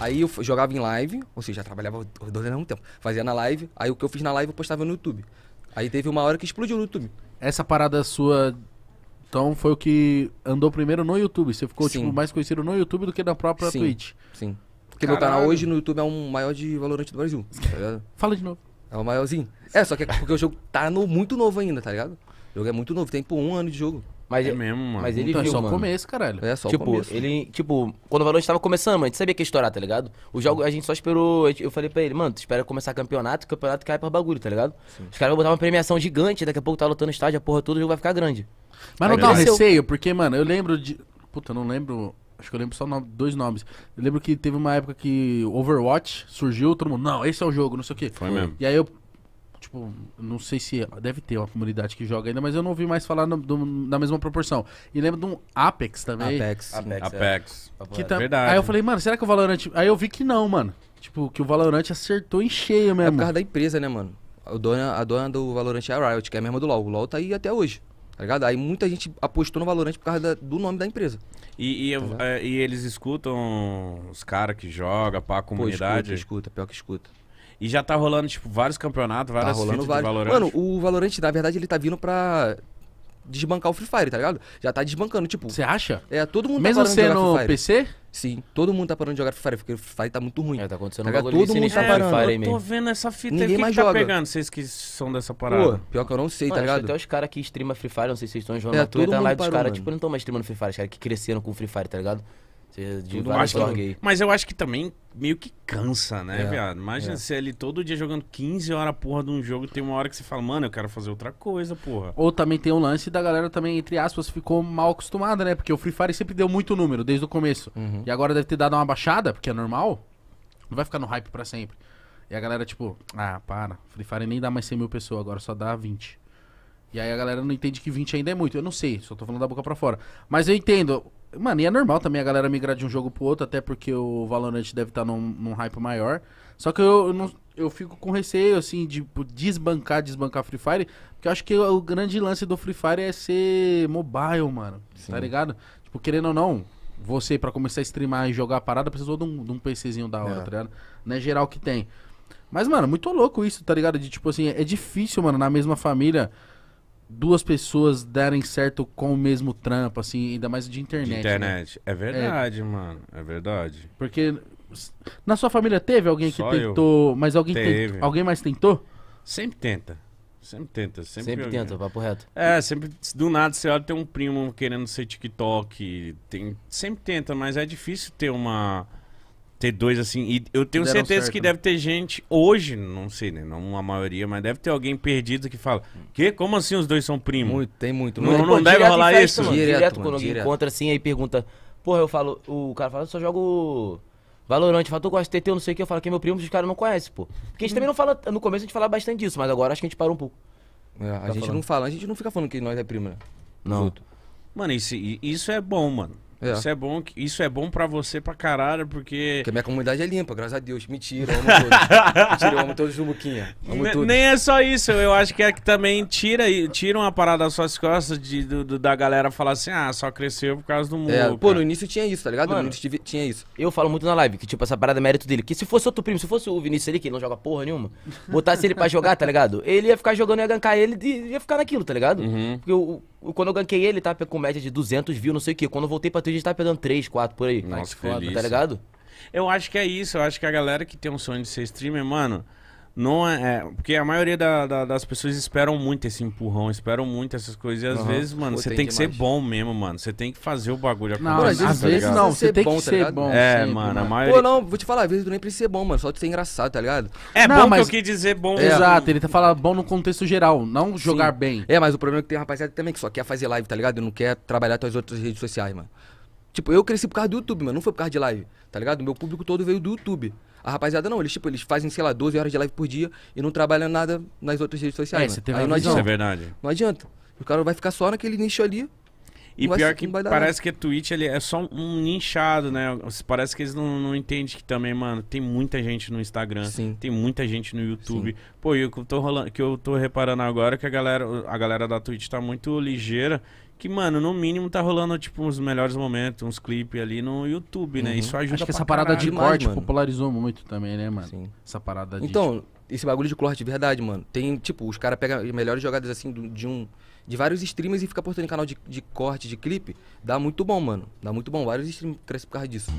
Aí eu jogava em live, ou seja, trabalhava os dois ao mesmo tempo. Fazia na live, aí o que eu fiz na live eu postava no YouTube. Aí teve uma hora que explodiu no YouTube. Essa parada sua. Então foi o que andou primeiro no YouTube. Você ficou Sim. tipo, mais conhecido no YouTube do que na própria Sim. Twitch. Sim. Porque meu Caralho. canal hoje no YouTube é um maior de Valorant do Brasil, tá? Fala de novo. É o maiorzinho. É, só que é porque o jogo tá no, muito novo ainda, tá ligado? O jogo é muito novo, tem por um ano de jogo. Mas, É mesmo, mano. mas ele então é viu, só o mano. começo, caralho. É só o tipo, começo. ele, tipo, quando o Valorant tava começando, mano, a gente sabia que ia estourar, tá ligado? O jogo, a gente só esperou, eu falei pra ele, mano, tu espera começar campeonato, o campeonato cai pra bagulho, tá ligado? Os caras vão botar uma premiação gigante, daqui a pouco tá lotando estádio, a porra toda, o jogo vai ficar grande. Mas não dá um receio, porque, mano, eu lembro de. Puta, eu não lembro. Acho que eu lembro só no- dois nomes. Eu lembro que teve uma época que Overwatch surgiu, todo mundo, não, esse é o jogo, não sei o quê. Foi mesmo. E aí eu, tipo, não sei se. Deve ter uma comunidade que joga ainda, mas eu não ouvi mais falar no- do- na mesma proporção. E lembro de um Apex também. Apex. Apex, Apex. Que É. tam- verdade. Aí eu falei, mano, será que o Valorant. Aí eu vi que não, mano. Tipo, que o Valorant acertou em cheio É mesmo. por causa da empresa, né, mano? A dona, a dona do Valorant é a Riot, que é a mesma do LoL. O LoL tá aí até hoje, tá ligado? Aí muita gente apostou no Valorant por causa da- do nome da empresa. E, e, eu- Tá é, e eles escutam os caras que jogam, pá, a Pô, comunidade. escuta, escuta, pior que escuta. E já tá rolando, tipo, vários campeonatos, Tá várias rolando fitas vários. de Valorant. Mano, o Valorant, na verdade, ele tá vindo pra desbancar o Free Fire, tá ligado? Já tá desbancando, tipo... Você acha? É, todo mundo Mesmo tá parando de jogar Free Fire. PC? Sim, todo mundo tá parando de jogar Free Fire, porque o Free Fire tá muito ruim. É, tá acontecendo Tá um bagulho Todo mundo tá do parando. Free Fire aí eu tô vendo essa fita Ninguém aí. O que mais que tá joga. pegando vocês que são dessa Pô, parada? pior que eu não sei, Mano, tá acho que ligado? até os caras que streamam Free Fire, não sei se vocês estão jogando É, na Twitch, todo tá live dos caras, mano. tipo, não estão mais streamando Free Fire, os caras que cresceram com Free Fire, tá ligado? Seja De vários org aí. Mas eu acho que também meio que cansa, né, É, viado? Imagina é. você ali todo dia jogando 15 horas porra de um jogo, tem uma hora que você fala, mano, eu quero fazer outra coisa, porra. Ou também tem um lance da galera também, entre aspas, ficou mal acostumada, né? Porque o Free Fire sempre deu muito número, desde o começo. Uhum. E agora deve ter dado uma baixada, porque é normal. Não vai ficar no hype pra sempre. E a galera, tipo, ah, para. Free Fire nem dá mais 100 mil pessoas, agora só dá 20. E aí a galera não entende que 20 ainda é muito. Eu não sei, só tô falando da boca pra fora. Mas eu entendo. Mano, e é normal também a galera migrar de um jogo pro outro, até porque o Valorant deve estar num, num hype maior. Só que eu, eu, não, eu fico com receio, assim, de tipo, desbancar, desbancar Free Fire. Porque eu acho que o grande lance do Free Fire é ser mobile, mano. Sim. Tá ligado? Tipo, querendo ou não, você pra começar a streamar e jogar a parada precisou de um, de um PCzinho da hora, É. tá ligado? Não é geral que tem. Mas, mano, muito louco isso, tá ligado? De tipo assim, é difícil, mano, na mesma família, duas pessoas darem certo com o mesmo trampo, assim, ainda mais de internet. De né? internet. É verdade, mano. É verdade. Porque na sua família teve alguém que Só eu. tentou, mas alguém Teve. tentou, alguém mais tentou? Sempre tenta. Sempre tenta. Sempre, Sempre tenta, papo reto. É, sempre. Do nada você olha tem um primo querendo ser TikTok. Tem, sempre tenta, mas é difícil ter uma. Ter dois assim. E eu tenho Deram certeza certo, que né? deve ter gente, hoje, não sei, né? Não a maioria, mas deve ter alguém perdido que fala: Que? Como assim os dois são primos? Muito, tem muito. Não- Muito. não deve direto em rolar festa, isso? Mano, Direto, direto, mano, quando alguém direto. encontra assim, aí pergunta, porra, eu falo, o cara fala, eu só jogo Valorant, fala, tu gosta de TT, eu não sei o que, eu falo que é meu primo, os caras não conhecem, pô. Porque a gente também não fala, no começo a gente falava bastante disso, mas agora acho que a gente parou um pouco. É, a Tá gente falando. não fala, a gente não fica falando que nós é primo, né? Não. Mano, isso, isso é bom, mano. É. Isso é bom, que- isso é bom pra você pra caralho, porque. Porque a minha comunidade é limpa, graças a Deus. Mentira, eu amo todos. Mentira, eu amo todos os Luquinha. Nem é só isso, eu acho que é que também tira, e- tira uma parada das suas costas de, do- do- da galera falar assim, ah, só cresceu por causa do mundo. É, pô, no início tinha isso, tá ligado? Mano. No início tive- tinha isso. Eu falo muito na live, que tipo, essa parada é mérito dele. Que se fosse outro primo, se fosse o Vinícius ali, que ele não joga porra nenhuma, botasse ele pra jogar, tá ligado? Ele ia ficar jogando, ia gankar ele e ia ficar naquilo, tá ligado? Uhum. Porque o, o- quando eu ganquei ele, ele tava com média de 200 views, não sei o que. Quando eu voltei pra Twitch, ele tava pegando 3, 4 por aí. Nossa, que feliz. Tá ligado? Eu acho que é isso, eu acho que a galera que tem um sonho de ser streamer, mano, não é. é- porque a maioria da- da- das pessoas esperam muito esse empurrão, esperam muito essas coisas. E às Aham. vezes, mano, Pô, você tem tem que ser demais. bom mesmo, mano. Você tem que fazer o bagulho Não, Pô, às às vezes- vezes, tá não, você Ser tem bom, que tá ser ligado? bom. É, sempre, mano, a Pô, maioria. não, vou te falar, às vezes tu nem precisa ser bom, mano. Só tu ser engraçado, tá ligado? É Não, bom mas- que eu quis dizer bom. Exato, ele tá falando bom no contexto geral, não jogar Sim. bem. É, mas o problema é que tem rapaziada também que só quer fazer live, tá ligado? E não quer trabalhar tuas outras redes sociais, mano. Tipo, eu cresci por causa do YouTube, mano. Não foi por causa de live, tá ligado? O meu público todo veio do YouTube. A rapaziada não, eles, tipo, eles fazem, sei lá, 12 horas de live por dia e não trabalham nada nas outras redes sociais. É, mano. você teve Aí não visão. Isso é adianta. verdade. Não adianta. O cara vai ficar só naquele nicho ali. E vai pior que parece que a Twitch ele é só um nichado, né? Parece que eles não, não entendem que também, mano, tem muita gente no Instagram, Sim. tem muita gente no YouTube. Pô, e o que eu tô rolando, que eu tô reparando agora é que a galera, a galera da Twitch tá muito ligeira, que, mano, no mínimo tá rolando, tipo, uns melhores momentos, uns clipes ali no YouTube, né? Uhum. Isso ajuda Acho que pra essa parada de caralho. Demais, corte popularizou muito também, né, mano? Sim. Essa parada de. Então, esse bagulho de corte, de verdade, mano. Tem, tipo, os caras pegam as melhores jogadas assim de um. De vários streamers e fica postando em canal de, de corte, de clipe. Dá muito bom, mano. Dá muito bom. Vários streamers crescem por causa disso.